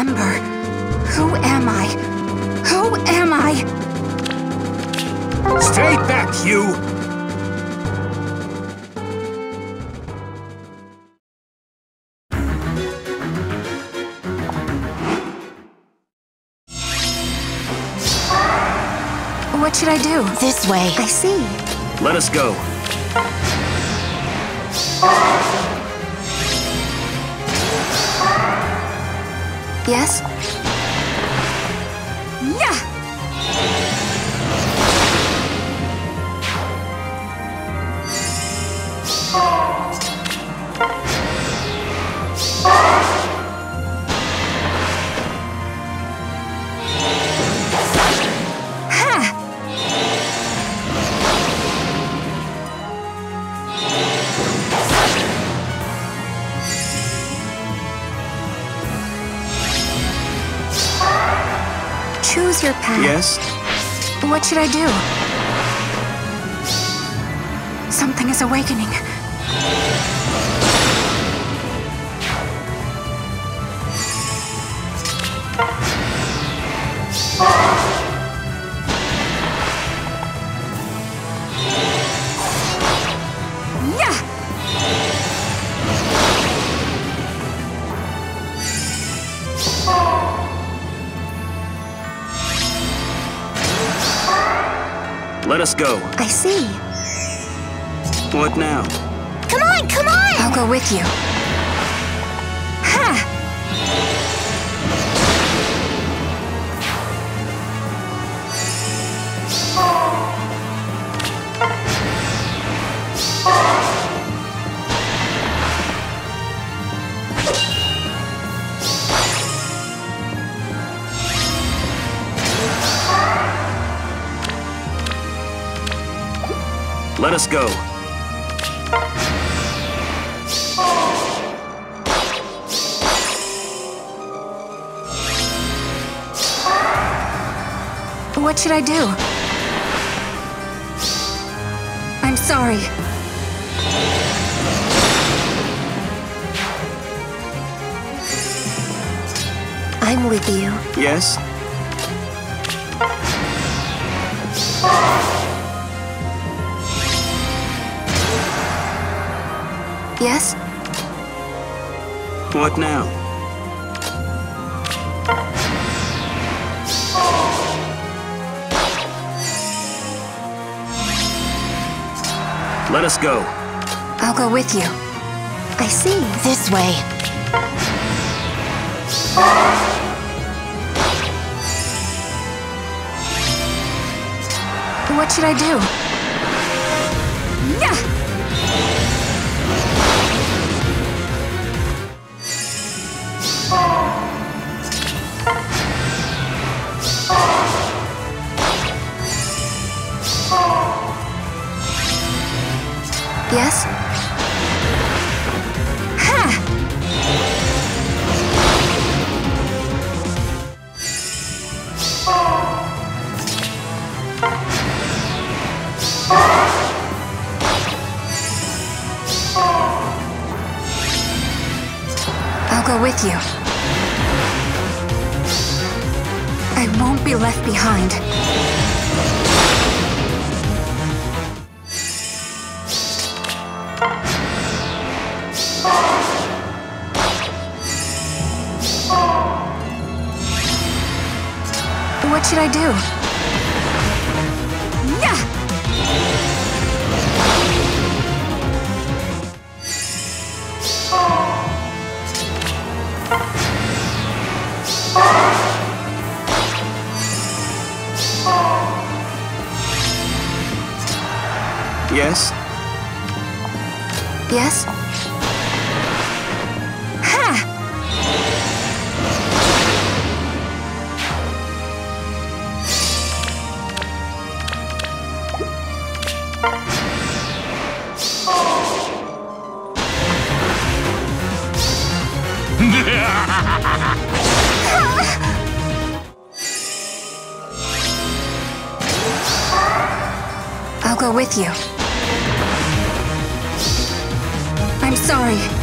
remember. Who am I? Who am I? Stay back, you! What should I do? This way. I see. Let us go. Yes? Your path. Yes? What should I do? Something is awakening. Let us go. I see. What now? Come on, come on! I'll go with you. Let us go. What should I do? I'm sorry. I'm with you. Yes? Yes? What now? Let us go. I'll go with you. I see. This way. What should I do? Yeah! Yes? Ha! I'll go with you. I won't be left behind. What should I do? Yeah! Yes? Yes? I'll go with you. I'm sorry.